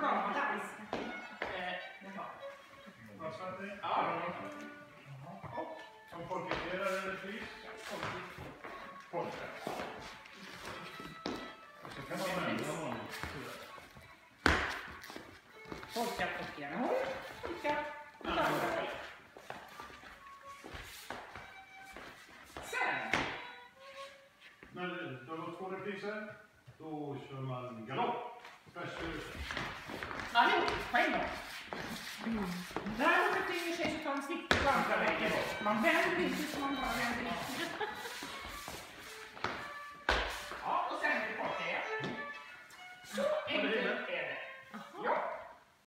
Bra dans. Som folkutredare eller fris? Folka folka. Sen. När det var två repriser, då kör man galopp på en gång. Mm. När man befinner sig så tar man sikte på andra vägen. Man vänder inte så man bara vänder in. Ja, och sen är det bort igen. Så enkelt är det. Ja.